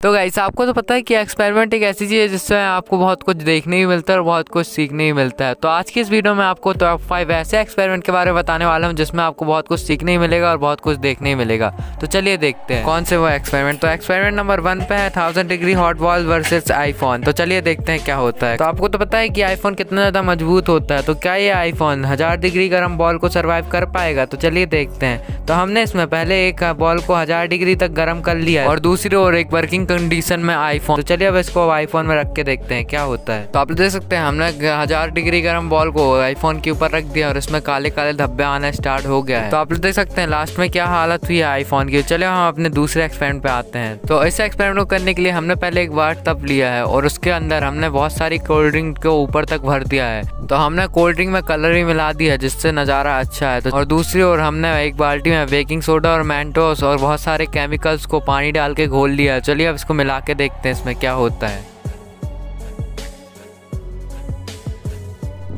तो गाइस आपको तो पता है कि एक्सपेरिमेंट एक ऐसी चीज़ है जिससे आपको बहुत कुछ देखने भी मिलता है और बहुत कुछ सीखने भी मिलता है। तो आज की इस वीडियो में आपको तो फाइव ऐसे एक्सपेरिमेंट के बारे में बताने वाला हूँ जिसमें आपको बहुत कुछ सीखने ही मिलेगा और बहुत कुछ देखने ही मिलेगा। तो चलिए देखते हैं। कौन से वो एक्सपेरिमेंट तो एक्सपेरिमेंट नंबर वन पे है thousand degree hot wall versus iPhone तो चलिए देखते हैं क्या होता है। तो आपको तो पता है कि आईफोन कितना ज़्यादा मज़बूत होता है। तो क्या ये आईफोन हज़ार डिग्री गर्म बॉल को सर्वाइव कर पाएगा? तो चलिए देखते हैं। तो हमने इसमें पहले एक बॉल को हज़ार डिग्री तक गर्म कर लिया और दूसरी ओर एक वर्किंग कंडीशन में आईफोन तो चलिए अब इसको आईफोन में रख के देखते हैं, क्या होता है। तो आप देख सकते हैं, हमने हज़ार डिग्री गर्म बॉल को आईफोन के ऊपर रख दिया और इसमें काले काले धब्बे आना स्टार्ट हो गया है। तो आप देख सकते हैं लास्ट में क्या हालत हुई है आईफोन की। चलिए हम अपने दूसरे एक्सपेरिमेंट पे आते हैं। तो इस एक्सपेरिमेंट को करने के लिए हमने पहले एक बार तब लिया है और उसके अंदर हमने बहुत सारी कोल्ड ड्रिंक को ऊपर तक भर दिया है। तो हमने कोल्ड ड्रिंक में कलर भी मिला दिया है, जिससे नज़ारा अच्छा है। तो और दूसरी ओर हमने एक बाल्टी में बेकिंग सोडा और मैंटोस और बहुत सारे केमिकल्स को पानी डाल के घोल लिया है। चलिए अब इसको मिला के देखते हैं इसमें क्या होता है।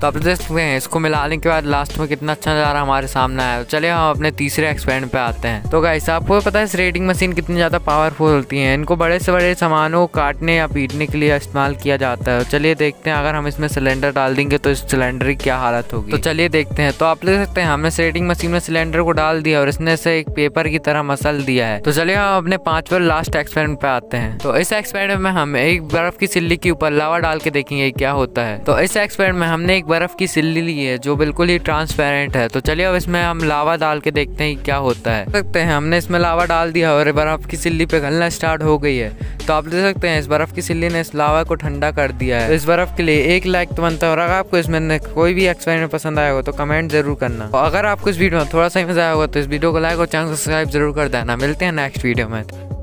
तो आप देख सकते हैं, इसको मिलाने के बाद लास्ट में कितना अच्छा नज़ारा हमारे सामने आया। चलिए हम अपने तीसरे एक्सपेरिमेंट पे आते हैं। तो गाइस आपको पता है इस रेटिंग मशीन कितनी ज़्यादा पावरफुल होती है। इनको बड़े से बड़े सामानों को काटने या पीटने के लिए इस्तेमाल किया जाता है। चलिए देखते हैं, अगर हम इसमें सिलेंडर डाल देंगे तो इस सिलेंडर की क्या हालत होगी। तो चलिए देखते हैं। तो आप देख सकते हैं, हमने इस रेटिंग मशीन में सिलेंडर को डाल दिया और इसने से एक पेपर की तरह मसल दिया है। तो चलिए हम अपने पाँचवें लास्ट एक्सपेरिमेंट पे आते हैं। तो इस एक्सपेरिमेंट में हम एक बर्फ़ की सिल्ली के ऊपर लावा डाल के देखेंगे क्या होता है। तो इस एक्सपेरिमेंट में हमने एक बर्फ़ की सिल्ली ली है, जो बिल्कुल ही ट्रांसपेरेंट है। तो चलिए अब इसमें हम लावा डाल के देखते हैं क्या होता है। सकते हैं, हमने इसमें लावा डाल दिया और बर्फ़ की सिल्ली पे घलना स्टार्ट हो गई है। तो आप देख सकते हैं, इस बर्फ़ की सिल्ली ने इस लावा को ठंडा कर दिया है। इस बर्फ़ के लिए एक लाइक तो बनता है और अगर आपको इसमें कोई भी एक्सपेरिमेंट पसंद आया हो तो कमेंट ज़रूर करना। और अगर आपको इस वीडियो में थोड़ा सा मज़ा आया होगा तो इस वीडियो को लाइक और चैनल सब्सक्राइब ज़रूर कर देना। मिलते हैं नेक्स्ट वीडियो में।